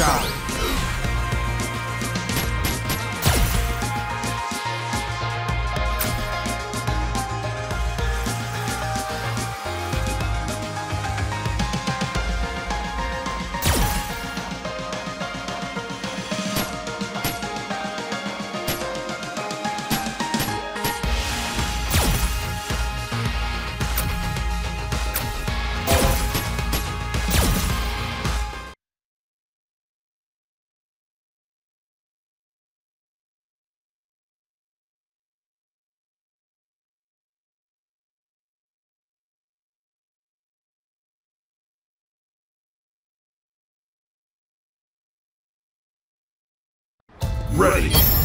job. Challenge. Ready.